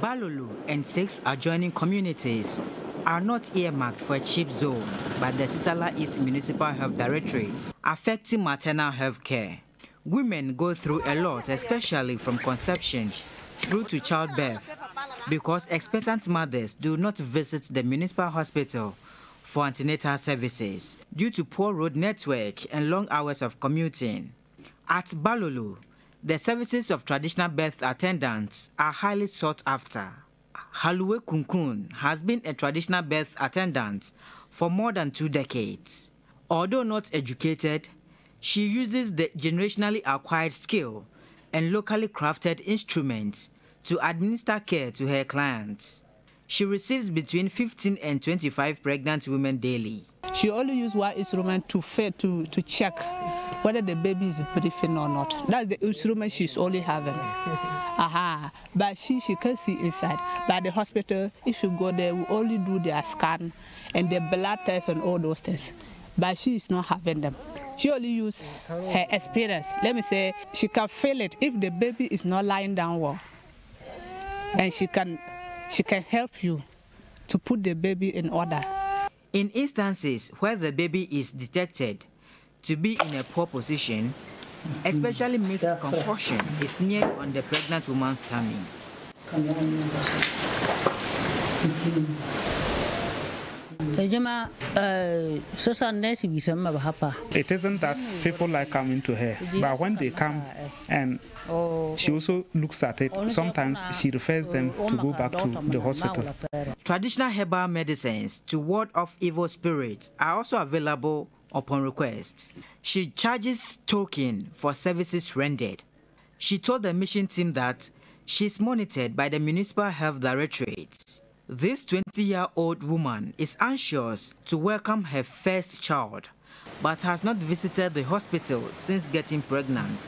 Balolo and six adjoining communities are not earmarked for a CHPS zone by the Sisala East Municipal Health Directorate, affecting maternal health care. Women go through a lot, especially from conception through to childbirth, because expectant mothers do not visit the municipal hospital for antenatal services due to poor road network and long hours of commuting. At Balolo, the services of traditional birth attendants are highly sought after. Halue Kunkun has been a traditional birth attendant for more than two decades. Although not educated, she uses the generationally acquired skill and locally crafted instruments to administer care to her clients. She receives between 15 and 25 pregnant women daily. She only uses one instrument to feed, to, to check whether the baby is breathing or not. That's the instrument she's only having. Aha. But she, she can see inside. But the hospital, if you go there, we only do their scan and the blood test and all those things. But she is not having them. She only use her experience. Let me say, she can feel it if the baby is not lying down well. And she can, she can help you to put the baby in order. In instances where the baby is detected to be in a poor position, especially mixed concoction is smeared on the pregnant woman's tummy. It isn't that people like coming to her, but when they come and she also looks at it, sometimes she refers them to go back to the hospital. Traditional herbal medicines to ward off evil spirits are also available upon request. She charges token for services rendered. She told the mission team that she's monitored by the Municipal Health Directorate. This 20-year-old woman is anxious to welcome her first child but has not visited the hospital since getting pregnant.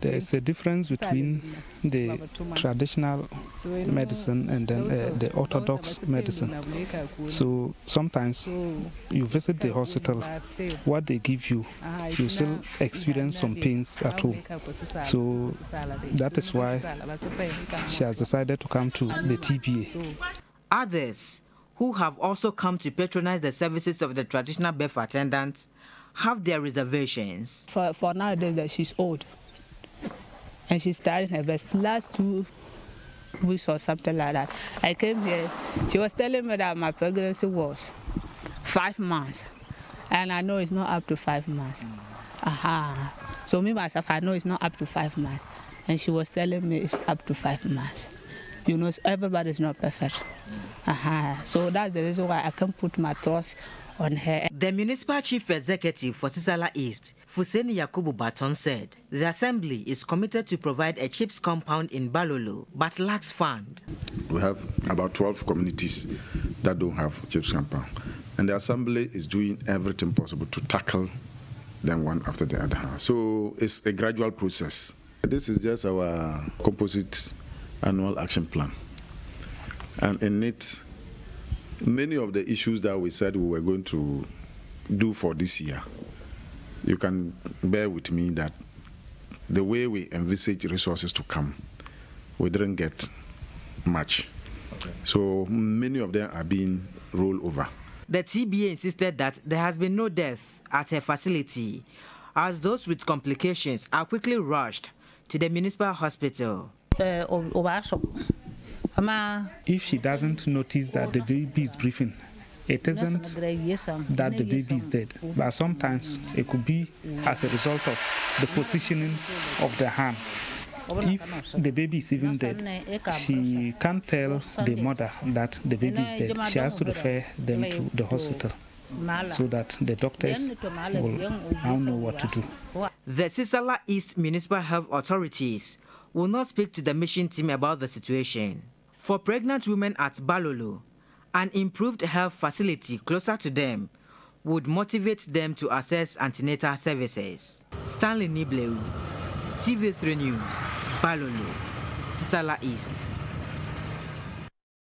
There's a difference between the traditional medicine and then uh, the orthodox medicine. So sometimes you visit the hospital, what they give you, you still experience some pains at home. So that is why she has decided to come to the TBA. Others who have also come to patronize the services of the traditional birth attendants have their reservations. For, for nowadays that she's old and she's starting her best. Last two weeks or something like that, I came here, she was telling me that my pregnancy was five months. And I know it's not up to five months. Aha. So me myself, I know it's not up to five months. And she was telling me it's up to five months. You know, everybody's not perfect. Uh-huh. So that's the reason why I can put my trust on her. The municipal chief executive for Sisala East, Fuseni Yakubu Baton said the assembly is committed to provide a CHPS compound in Balolo, but lacks fund. We have about 12 communities that don't have CHPS compound. And the assembly is doing everything possible to tackle them one after the other. So it's a gradual process. This is just our composite annual action plan. And in it, many of the issues that we said we were going to do for this year, you can bear with me that the way we envisage resources to come, we didn't get much. Okay. So many of them are being rolled over. The TBA insisted that there has been no death at her facility, as those with complications are quickly rushed to the municipal hospital. If she doesn't notice that the baby is breathing, it isn't that the baby is dead, but sometimes it could be as a result of the positioning of the hand. If the baby is even dead, she can't tell the mother that the baby is dead. She has to refer them to the hospital so that the doctors will now know what to do. The Sisala East Municipal Health Authorities will not speak to the mission team about the situation. For pregnant women at Balolo, an improved health facility closer to them would motivate them to access antenatal services. Stanley Nibleu, TV3 News, Balolo, Sisala East.